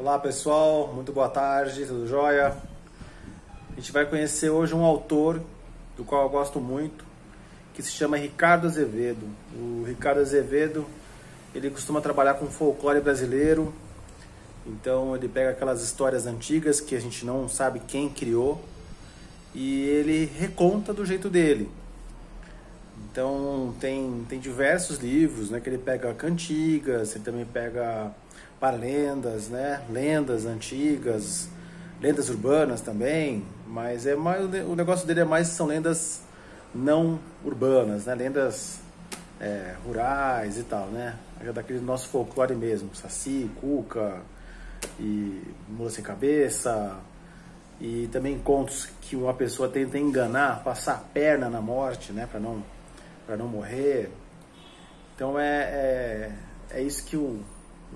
Olá pessoal, muito boa tarde, tudo jóia? A gente vai conhecer hoje um autor do qual eu gosto muito, que se chama Ricardo Azevedo. O Ricardo Azevedo, ele costuma trabalhar com folclore brasileiro, então ele pega aquelas histórias antigas que a gente não sabe quem criou e ele reconta do jeito dele. Então tem, tem diversos livros, né, que ele pega cantigas, ele também pega para lendas, né? Lendas antigas, lendas urbanas também, mas é mais o negócio dele é mais são lendas não urbanas, né? Lendas é, rurais e tal, né? É daquele nosso folclore mesmo, saci, cuca e mula sem cabeça e também contos que uma pessoa tenta enganar, passar a perna na morte, né? Para não para não morrer. Então é, é, é isso que o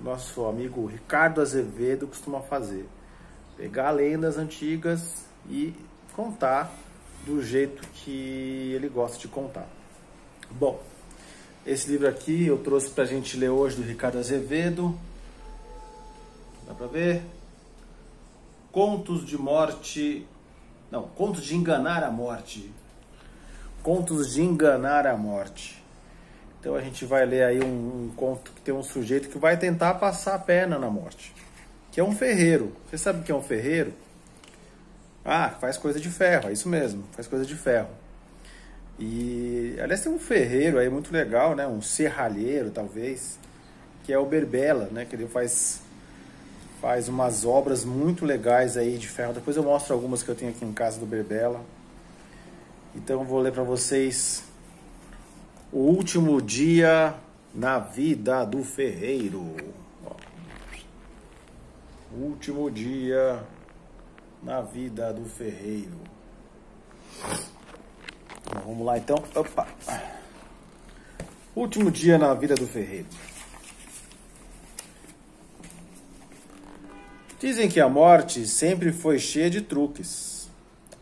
nosso amigo Ricardo Azevedo costuma fazer. Pegar lendas antigas e contar do jeito que ele gosta de contar. Bom, esse livro aqui eu trouxe para a gente ler hoje do Ricardo Azevedo. Dá para ver? Contos de morte. Não, contos de enganar a morte. Contos de enganar a morte. Então a gente vai ler aí um, um, conto que tem um sujeito que vai tentar passar a perna na morte, que é um ferreiro. Você sabe o que é um ferreiro? Ah, faz coisa de ferro, é isso mesmo, faz coisa de ferro. E aliás tem um ferreiro aí muito legal, né? Um serralheiro talvez, que é o Berbela, né? Que ele faz faz umas obras muito legais aí de ferro. Depois eu mostro algumas que eu tenho aqui em casa do Berbela. Então vou ler para vocês o último dia na vida do ferreiro. Último dia na vida do ferreiro. Vamos lá então. Opa. Último dia na vida do ferreiro. Dizem que a morte sempre foi cheia de truques.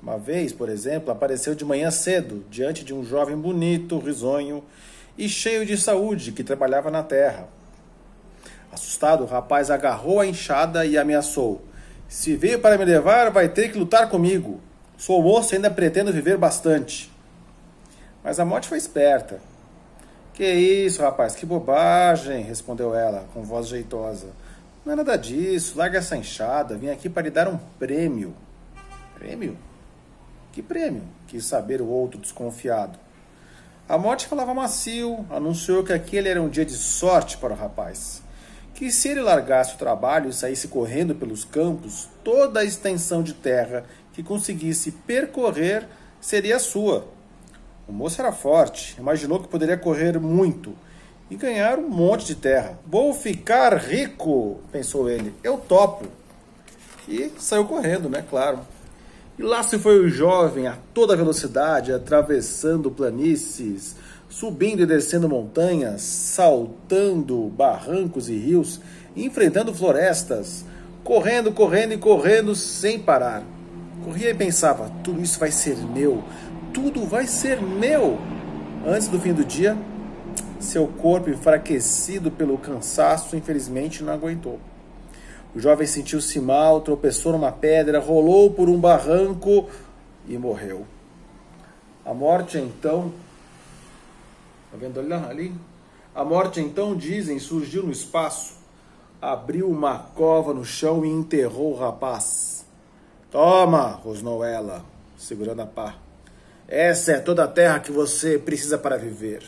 Uma vez, por exemplo, apareceu de manhã cedo diante de um jovem bonito, risonho e cheio de saúde que trabalhava na terra. Assustado, o rapaz agarrou a enxada e ameaçou: Se veio para me levar, vai ter que lutar comigo. Sou moço e ainda pretendo viver bastante. Mas a morte foi esperta. Que isso, rapaz, que bobagem, respondeu ela, com voz jeitosa. Não é nada disso, larga essa enxada, vim aqui para lhe dar um prêmio. Prêmio? Que prêmio? Quis saber o outro desconfiado. A morte falava macio, anunciou que aquele era um dia de sorte para o rapaz. Que se ele largasse o trabalho e saísse correndo pelos campos, toda a extensão de terra que conseguisse percorrer seria sua. O moço era forte, imaginou que poderia correr muito e ganhar um monte de terra. Vou ficar rico, pensou ele. Eu topo. E saiu correndo, né? Claro. E lá se foi o jovem a toda velocidade, atravessando planícies, subindo e descendo montanhas, saltando barrancos e rios, enfrentando florestas, correndo, correndo e correndo sem parar. Corria e pensava: tudo isso vai ser meu, tudo vai ser meu. Antes do fim do dia, seu corpo enfraquecido pelo cansaço, infelizmente não aguentou. O jovem sentiu-se mal, tropeçou numa pedra, rolou por um barranco e morreu. A morte então. Está vendo ali, ali? A morte então, dizem, surgiu no espaço, abriu uma cova no chão e enterrou o rapaz. Toma, rosnou ela, segurando a pá. Essa é toda a terra que você precisa para viver.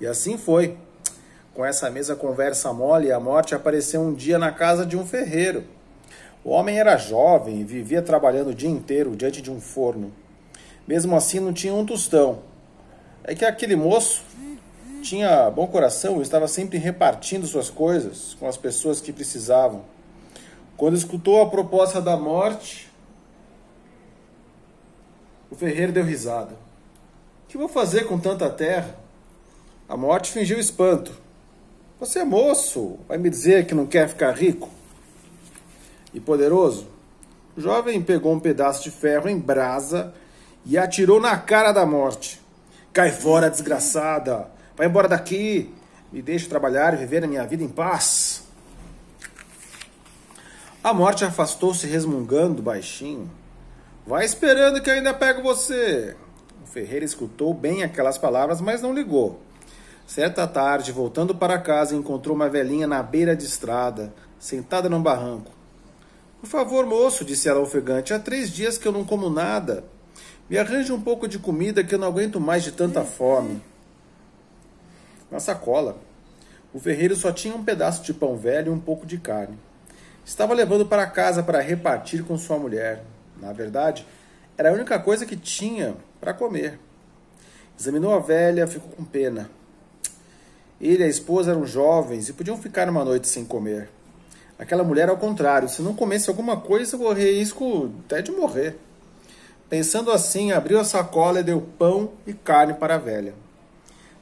E assim foi. Com essa mesma conversa mole, a morte apareceu um dia na casa de um ferreiro. O homem era jovem e vivia trabalhando o dia inteiro diante de um forno. Mesmo assim, não tinha um tostão. É que aquele moço tinha bom coração e estava sempre repartindo suas coisas com as pessoas que precisavam. Quando escutou a proposta da morte, o ferreiro deu risada. O que vou fazer com tanta terra? A morte fingiu espanto. Você é moço, vai me dizer que não quer ficar rico e poderoso? O jovem pegou um pedaço de ferro em brasa e atirou na cara da morte. Cai fora, desgraçada! Vai embora daqui! Me deixe trabalhar e viver a minha vida em paz. A morte afastou-se resmungando baixinho. Vai esperando que ainda pego você. O ferreiro escutou bem aquelas palavras, mas não ligou. Certa tarde, voltando para casa, encontrou uma velhinha na beira de estrada, sentada num barranco. Por favor, moço, disse ela ofegante, há três dias que eu não como nada. Me arranje um pouco de comida que eu não aguento mais de tanta fome. Na sacola, o ferreiro só tinha um pedaço de pão velho e um pouco de carne. Estava levando para casa para repartir com sua mulher. Na verdade, era a única coisa que tinha para comer. Examinou a velha, ficou com pena. Ele e a esposa eram jovens e podiam ficar uma noite sem comer. Aquela mulher, ao contrário, se não comesse alguma coisa, corria risco até de morrer. Pensando assim, abriu a sacola e deu pão e carne para a velha.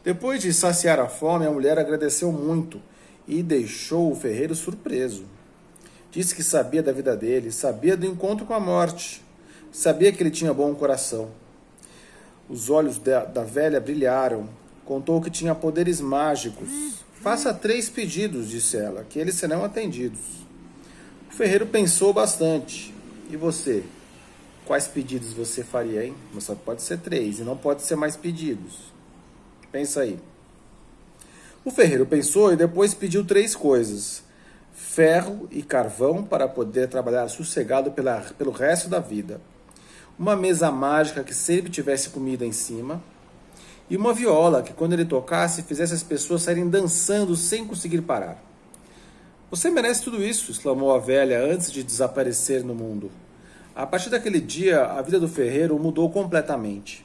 Depois de saciar a fome, a mulher agradeceu muito e deixou o ferreiro surpreso. Disse que sabia da vida dele, sabia do encontro com a morte, sabia que ele tinha bom coração. Os olhos da, da velha brilharam. Contou que tinha poderes mágicos. Faça três pedidos, disse ela, que eles serão atendidos. O ferreiro pensou bastante. E você? Quais pedidos você faria, hein? Mas só pode ser três e não pode ser mais pedidos. Pensa aí. O ferreiro pensou e depois pediu três coisas ferro e carvão para poder trabalhar sossegado pela, pelo resto da vida, uma mesa mágica que sempre tivesse comida em cima, e uma viola que, quando ele tocasse, fizesse as pessoas saírem dançando sem conseguir parar. Você merece tudo isso, exclamou a velha antes de desaparecer no mundo. A partir daquele dia, a vida do ferreiro mudou completamente.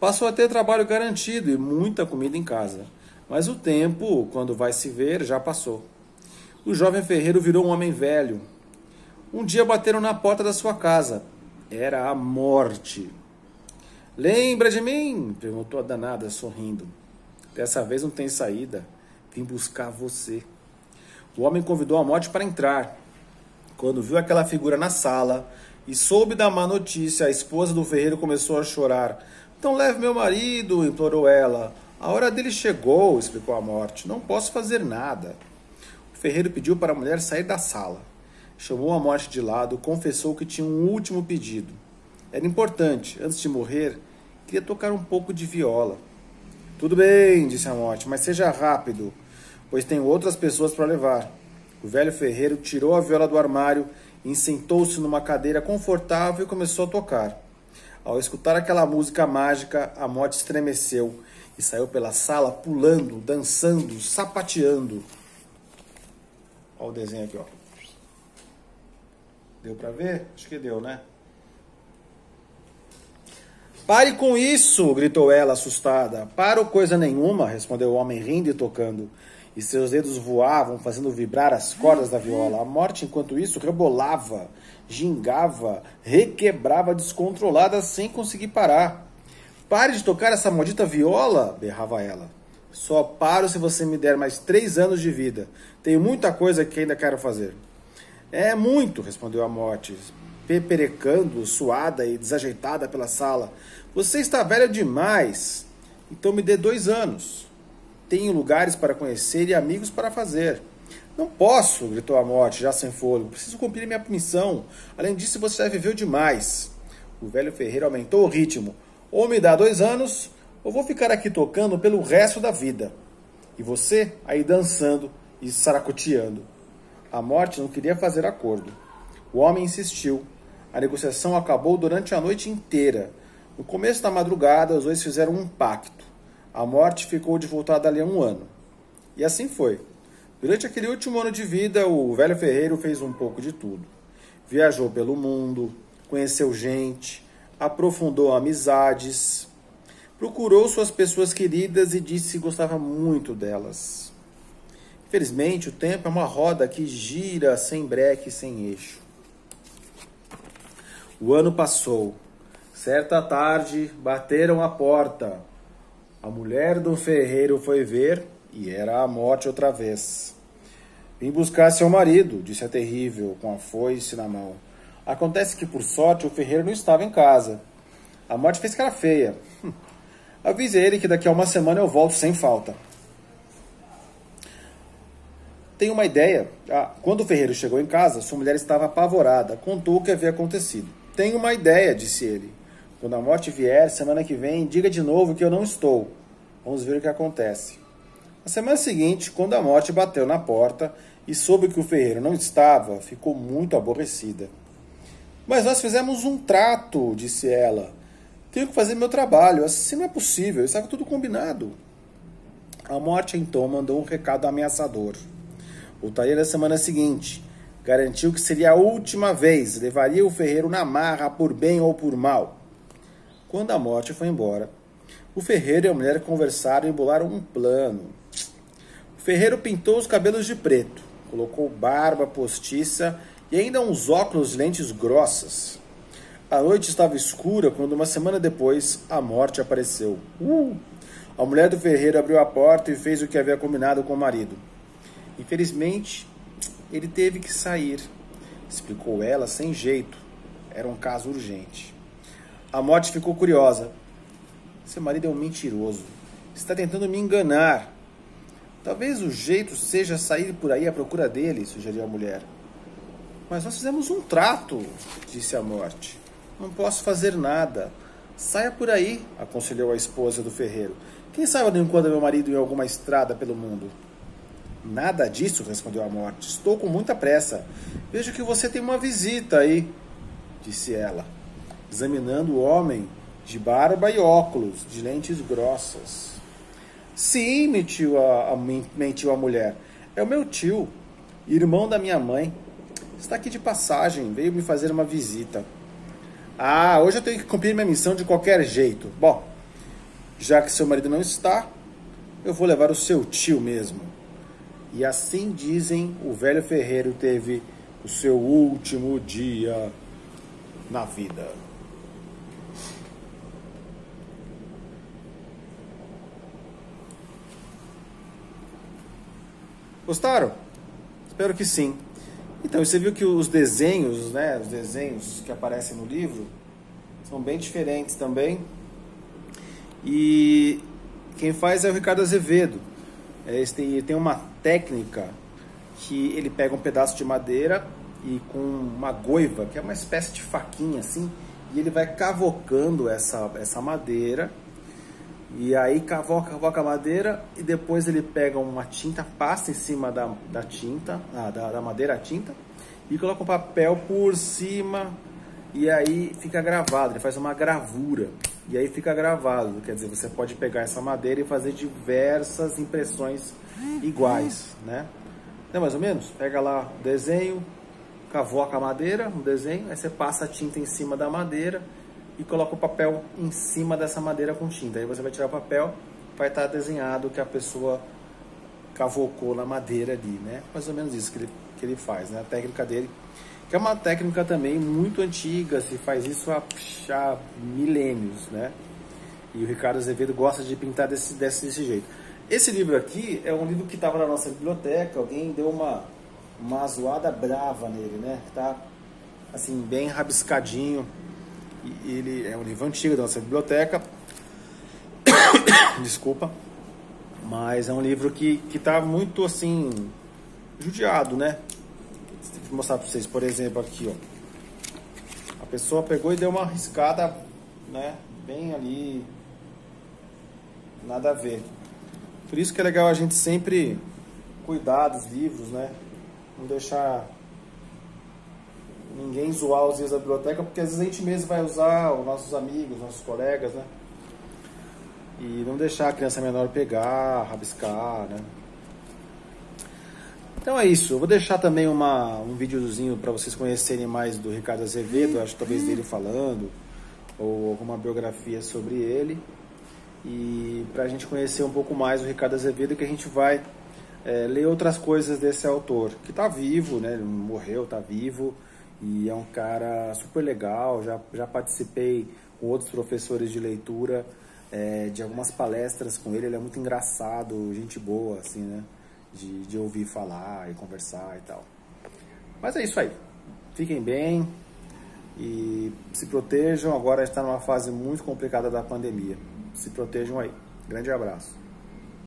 Passou a ter trabalho garantido e muita comida em casa. Mas o tempo, quando vai se ver, já passou o jovem ferreiro virou um homem velho. Um dia bateram na porta da sua casa. Era a morte. Lembra de mim? perguntou a danada, sorrindo. Dessa vez não tem saída. Vim buscar você. O homem convidou a morte para entrar. Quando viu aquela figura na sala e soube da má notícia, a esposa do ferreiro começou a chorar. Então leve meu marido, implorou ela. A hora dele chegou, explicou a morte. Não posso fazer nada. O ferreiro pediu para a mulher sair da sala. Chamou a morte de lado, confessou que tinha um último pedido. Era importante, antes de morrer, queria tocar um pouco de viola. Tudo bem, disse a morte, mas seja rápido, pois tenho outras pessoas para levar. O velho ferreiro tirou a viola do armário sentou-se numa cadeira confortável e começou a tocar. Ao escutar aquela música mágica, a morte estremeceu e saiu pela sala pulando, dançando, sapateando. Olha o desenho aqui, ó. Deu para ver? Acho que deu, né? Pare com isso! gritou ela, assustada. Paro coisa nenhuma, respondeu o homem rindo e tocando. E seus dedos voavam, fazendo vibrar as cordas da viola. A morte, enquanto isso, rebolava, gingava, requebrava descontrolada sem conseguir parar. Pare de tocar essa maldita viola! berrava ela. Só paro se você me der mais três anos de vida. Tenho muita coisa que ainda quero fazer. É muito, respondeu a morte, peperecando, suada e desajeitada pela sala. Você está velha demais. Então me dê dois anos. Tenho lugares para conhecer e amigos para fazer. Não posso, gritou a morte, já sem fôlego. Preciso cumprir minha missão. Além disso, você já viveu demais. O velho ferreiro aumentou o ritmo. Ou me dá dois anos, ou vou ficar aqui tocando pelo resto da vida. E você aí dançando e saracoteando. A morte não queria fazer acordo. O homem insistiu. A negociação acabou durante a noite inteira. No começo da madrugada, os dois fizeram um pacto. A morte ficou de voltar dali a um ano. E assim foi. Durante aquele último ano de vida, o velho ferreiro fez um pouco de tudo. Viajou pelo mundo, conheceu gente, aprofundou amizades, Procurou suas pessoas queridas e disse que gostava muito delas. Infelizmente, o tempo é uma roda que gira sem breque sem eixo. O ano passou. Certa tarde, bateram a porta. A mulher do ferreiro foi ver e era a morte outra vez. Vim buscar seu marido, disse a terrível, com a foice na mão. Acontece que, por sorte, o ferreiro não estava em casa. A morte fez cara feia. Avise ele que daqui a uma semana eu volto sem falta. Tenho uma ideia. Ah, quando o ferreiro chegou em casa, sua mulher estava apavorada. Contou o que havia acontecido. Tenho uma ideia, disse ele. Quando a morte vier, semana que vem, diga de novo que eu não estou. Vamos ver o que acontece. Na semana seguinte, quando a morte bateu na porta e soube que o ferreiro não estava, ficou muito aborrecida. Mas nós fizemos um trato, disse ela. Tenho que fazer meu trabalho, assim não é possível, estava tudo combinado. A morte então mandou um recado ameaçador. Voltaria na semana seguinte. Garantiu que seria a última vez, levaria o ferreiro na marra por bem ou por mal. Quando a morte foi embora, o ferreiro e a mulher conversaram e bolaram um plano. O ferreiro pintou os cabelos de preto, colocou barba postiça e ainda uns óculos lentes grossas. A noite estava escura quando, uma semana depois, a morte apareceu. Uh! A mulher do ferreiro abriu a porta e fez o que havia combinado com o marido. Infelizmente, ele teve que sair, explicou ela sem jeito. Era um caso urgente. A morte ficou curiosa. Seu marido é um mentiroso. Está tentando me enganar. Talvez o jeito seja sair por aí à procura dele, sugeriu a mulher. Mas nós fizemos um trato, disse a morte. Não posso fazer nada. Saia por aí, aconselhou a esposa do ferreiro. Quem sabe eu não encontro meu marido em alguma estrada pelo mundo? Nada disso, respondeu a morte. Estou com muita pressa. Vejo que você tem uma visita aí, disse ela, examinando o homem de barba e óculos, de lentes grossas. Sim, mentiu a, a, mentiu a mulher. É o meu tio, irmão da minha mãe. Está aqui de passagem, veio me fazer uma visita. Ah, hoje eu tenho que cumprir minha missão de qualquer jeito. Bom, já que seu marido não está, eu vou levar o seu tio mesmo. E assim dizem, o velho ferreiro teve o seu último dia na vida. Gostaram? Espero que sim. Então, você viu que os desenhos, né, os desenhos que aparecem no livro são bem diferentes também. E quem faz é o Ricardo Azevedo. É, ele tem, uma técnica que ele pega um pedaço de madeira e com uma goiva, que é uma espécie de faquinha assim, e ele vai cavocando essa, essa madeira e aí cavoca, cavoca a madeira e depois ele pega uma tinta, passa em cima da, da tinta, ah, da, da madeira a tinta, e coloca um papel por cima e aí fica gravado, ele faz uma gravura. E aí fica gravado, quer dizer, você pode pegar essa madeira e fazer diversas impressões iguais, né? Não é mais ou menos? Pega lá o desenho, cavoca a madeira, um desenho, aí você passa a tinta em cima da madeira e coloca o papel em cima dessa madeira com tinta. Aí você vai tirar o papel, vai estar desenhado o que a pessoa cavocou na madeira ali, né? Mais ou menos isso que ele, que ele faz, né? A técnica dele, que é uma técnica também muito antiga, se faz isso há, há milênios, né? E o Ricardo Azevedo gosta de pintar desse, desse, desse jeito. Esse livro aqui é um livro que estava na nossa biblioteca, alguém deu uma, uma zoada brava nele, né? Tá assim, bem rabiscadinho ele é um livro antigo da nossa biblioteca. Desculpa. Mas é um livro que está muito assim judiado, né? Vou mostrar para vocês, por exemplo, aqui, ó. A pessoa pegou e deu uma riscada, né? Bem ali, nada a ver. Por isso que é legal a gente sempre cuidar dos livros, né? Não deixar ninguém zoar os dias da biblioteca, porque às vezes a gente mesmo vai usar, os nossos amigos, nossos colegas, né? E não deixar a criança menor pegar, rabiscar, né? Então é isso. Eu vou deixar também uma, um videozinho para vocês conhecerem mais do Ricardo Azevedo, acho talvez dele falando, ou alguma biografia sobre ele. E para a gente conhecer um pouco mais o Ricardo Azevedo, que a gente vai é, ler outras coisas desse autor, que está vivo, né? Ele morreu, está vivo e é um cara super legal. Já, já participei com outros professores de leitura é, de algumas palestras com ele. Ele é muito engraçado, gente boa, assim, né? De, de ouvir falar e conversar e tal. Mas é isso aí. Fiquem bem e se protejam. Agora está numa fase muito complicada da pandemia. Se protejam aí. Grande abraço.